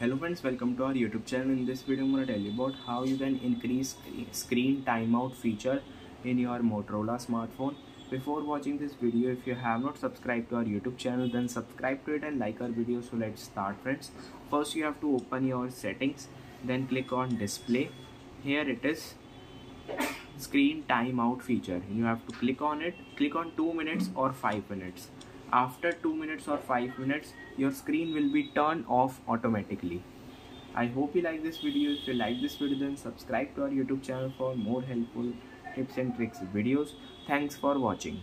hello friends welcome to our youtube channel. In this video i'm going to tell you about how you can increase screen timeout feature in your motorola smartphone. Before watching this video if you have not subscribed to our youtube channel then subscribe to it and like our video. So let's start friends. First you have to open your settings then click on display. Here it is screen timeout feature. You have to click on it. Click on 2 minutes or 5 minutes after 2 minutes or 5 minutes your screen will be turned off automatically. I hope you like this video. If you like this video then subscribe to our youtube channel for more helpful tips and tricks videos. Thanks for watching